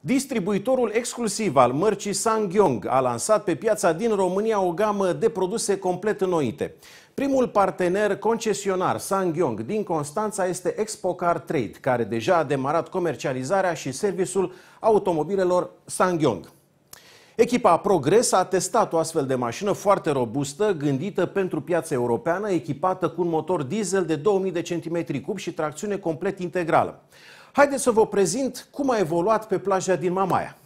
Distribuitorul exclusiv al mărcii Sangyong a lansat pe piața din România o gamă de produse complet înnoite. Primul partener concesionar Sangyong din Constanța este Expocar Trade, care deja a demarat comercializarea și serviciul automobilelor Sangyong. Echipa Progres a testat o astfel de mașină foarte robustă, gândită pentru piața europeană, echipată cu un motor diesel de 2000 de cm3 și tracțiune complet integrală. Haideți să vă prezint cum a evoluat pe plaja din Mamaia.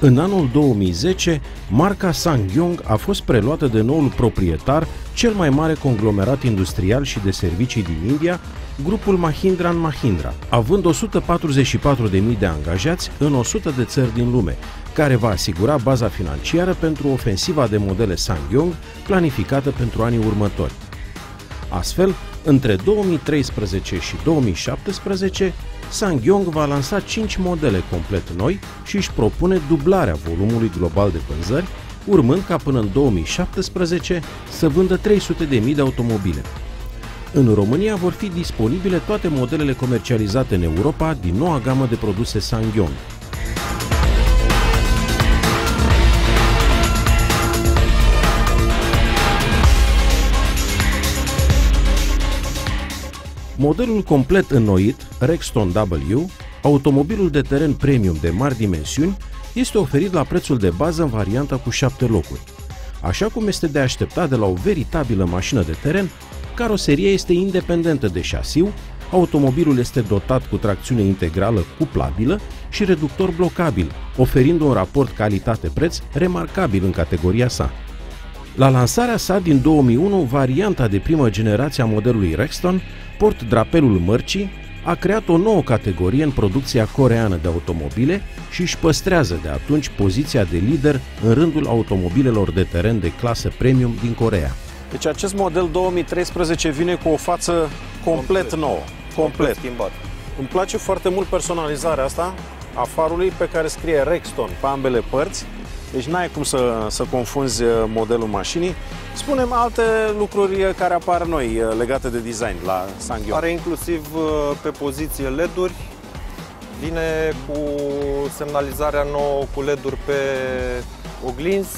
În anul 2010, marca Sangyong a fost preluată de noul proprietar, cel mai mare conglomerat industrial și de servicii din India, grupul Mahindra Mahindra, având 144.000 de angajați în 100 de țări din lume, care va asigura baza financiară pentru ofensiva de modele Sangyong planificată pentru anii următori. Astfel, între 2013 și 2017, Sangyong va lansa 5 modele complet noi și își propune dublarea volumului global de vânzări, urmând ca până în 2017 să vândă 300.000 de automobile. În România vor fi disponibile toate modelele comercializate în Europa din noua gamă de produse Sangyong. Modelul complet înnoit, Rexton W, automobilul de teren premium de mari dimensiuni, este oferit la prețul de bază în varianta cu 7 locuri. Așa cum este de așteptat de la o veritabilă mașină de teren, caroseria este independentă de șasiu, automobilul este dotat cu tracțiune integrală cuplabilă și reductor blocabil, oferind un raport calitate-preț remarcabil în categoria sa. La lansarea sa din 2001, varianta de primă generație a modelului Rexton port drapelul mărcii a creat o nouă categorie în producția coreană de automobile și își păstrează de atunci poziția de lider în rândul automobilelor de teren de clasă premium din Corea. Deci acest model 2013 vine cu o față complet, complet nouă, complet. complet schimbat. Îmi place foarte mult personalizarea asta a farului pe care scrie Rexton pe ambele părți deci n-ai cum să, să confunzi uh, modelul mașinii. Spunem alte lucruri uh, care apar noi uh, legate de design la Sangyong. Are inclusiv pe poziție LED-uri, vine cu semnalizarea nouă cu LED-uri pe oglinzi,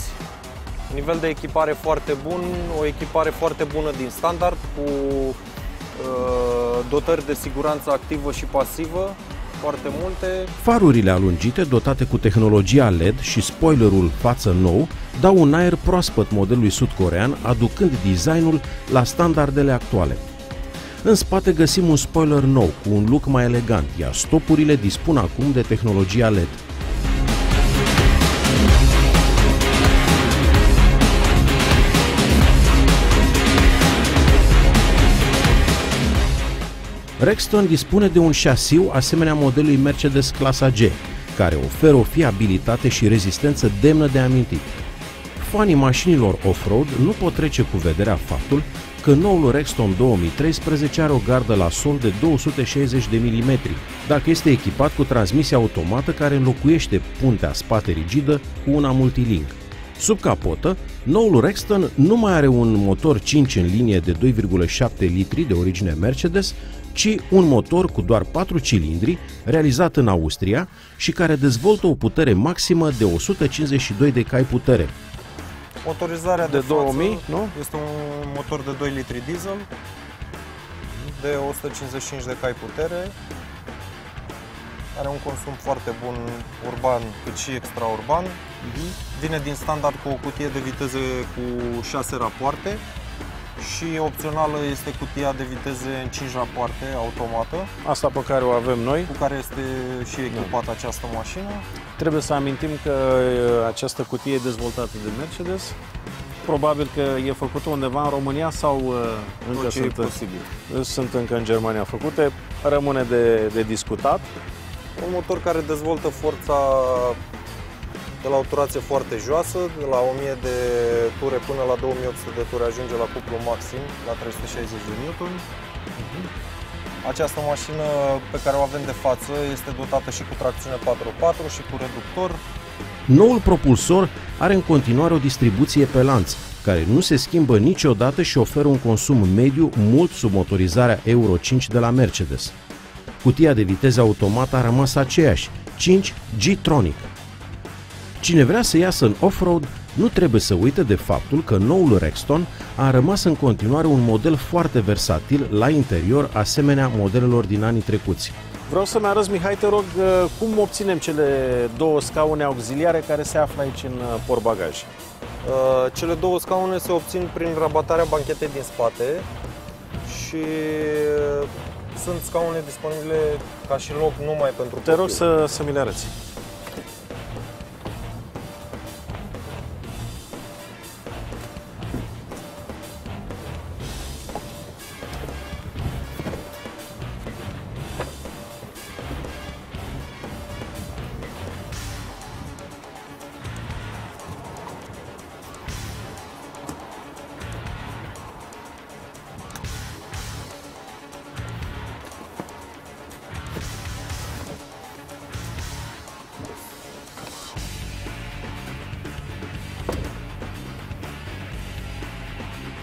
nivel de echipare foarte bun, o echipare foarte bună din standard cu uh, dotări de siguranță activă și pasivă, foarte multe. Farurile alungite, dotate cu tehnologia LED și spoilerul față nou, dau un aer proaspăt modelului sud-corean, aducând designul la standardele actuale. În spate găsim un spoiler nou, cu un look mai elegant, iar stopurile dispun acum de tehnologia LED. Rexton dispune de un șasiu asemenea modelului Mercedes clasa G, care oferă o fiabilitate și rezistență demnă de amintit. Fanii mașinilor off-road nu pot trece cu vederea faptul că noul Rexton 2013 are o gardă la sol de 260 de mm, dacă este echipat cu transmisie automată care înlocuiește puntea spate rigidă cu una multilink. Sub capotă, noul Rexton nu mai are un motor 5 în linie de 2,7 litri de origine Mercedes, ci un motor cu doar 4 cilindri, realizat în Austria și care dezvoltă o putere maximă de 152 de cai putere. Motorizarea de, de 2000, nu? Este un motor de 2 litri diesel de 155 de cai putere. Are un consum foarte bun urban cât și extraurban. Uh-huh. Vine din standard cu o cutie de viteze cu 6 rapoarte și opțională este cutia de viteze în 5 rapoarte automată. Asta pe care o avem noi. Cu care este și echipată da. această mașină. Trebuie să amintim că uh, această cutie e dezvoltată de Mercedes. Probabil că e făcută undeva în România sau uh, încă sunt, posibil. sunt încă în Germania făcute. Rămâne de, de discutat. Un motor care dezvoltă forța de la o turație foarte joasă, de la 1000 de ture până la 2800 de ture ajunge la cuplu maxim, la 360 de Newton. Această mașină pe care o avem de față este dotată și cu tracțiune 4x4 și cu reductor. Noul propulsor are în continuare o distribuție pe lanț, care nu se schimbă niciodată și oferă un consum mediu mult sub motorizarea Euro 5 de la Mercedes. Cutia de viteze automată a rămas aceeași, 5 G-Tronic. Cine vrea să iasă în off-road nu trebuie să uite de faptul că noul Rexton a rămas în continuare un model foarte versatil la interior, asemenea modelelor din anii trecuți. Vreau să-mi arăți, Mihai, te rog, cum obținem cele două scaune auxiliare care se află aici în uh, portbagaj. Uh, cele două scaune se obțin prin rabatarea banchetei din spate și uh, sunt scaune disponibile ca și loc numai pentru Te rog să, să mi le arăți.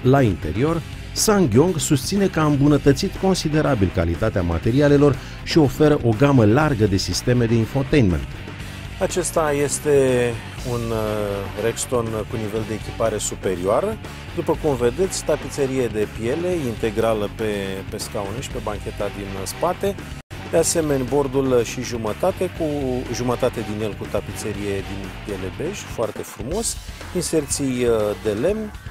La interior, Sangyong susține că a îmbunătățit considerabil calitatea materialelor și oferă o gamă largă de sisteme de infotainment. Acesta este un uh, Rexton cu nivel de echipare superioară. După cum vedeți, tapiserie de piele integrală pe, pe scaune și pe bancheta din spate. De asemenea, bordul și jumătate, cu jumătate din el cu tapiserie din piele bej, foarte frumos, inserții uh, de lemn, Uh,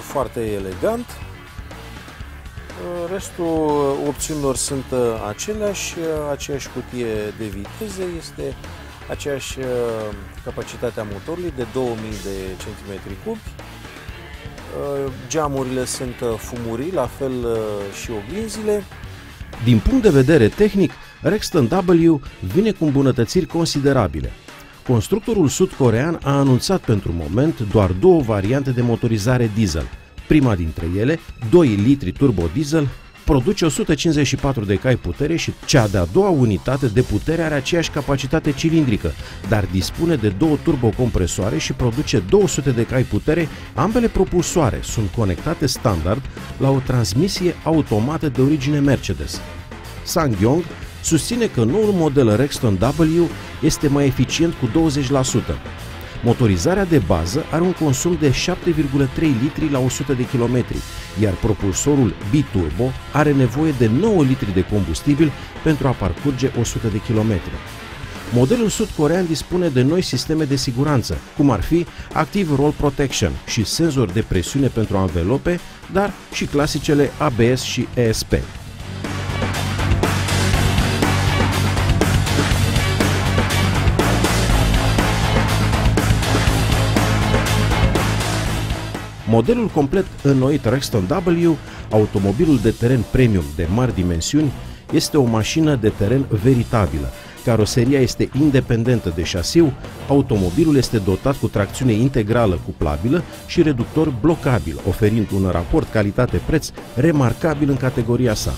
foarte elegant. Uh, restul opțiunilor sunt uh, aceleași, aceeași cutie de viteze, este aceeași capacitate a motorului de 2000 de cm cubi. Geamurile sunt fumurii, la fel și oglinzile. Din punct de vedere tehnic, Rexton W vine cu îmbunătățiri considerabile. Constructorul sud-corean a anunțat pentru moment doar două variante de motorizare diesel. Prima dintre ele, 2 litri turbo diesel, produce 154 de cai putere și cea de-a doua unitate de putere are aceeași capacitate cilindrică, dar dispune de două turbocompresoare și produce 200 de cai putere. Ambele propulsoare sunt conectate standard la o transmisie automată de origine Mercedes. Sangyong susține că noul model Rexton W este mai eficient cu 20%. Motorizarea de bază are un consum de 7,3 litri la 100 de km, iar propulsorul biturbo are nevoie de 9 litri de combustibil pentru a parcurge 100 de km. Modelul sud-corean dispune de noi sisteme de siguranță, cum ar fi Active Roll Protection și senzor de presiune pentru anvelope, dar și clasicele ABS și ESP. Modelul complet înnoit Rexton W, automobilul de teren premium de mari dimensiuni, este o mașină de teren veritabilă. Caroseria este independentă de șasiu, automobilul este dotat cu tracțiune integrală cuplabilă și reductor blocabil, oferind un raport calitate-preț remarcabil în categoria sa.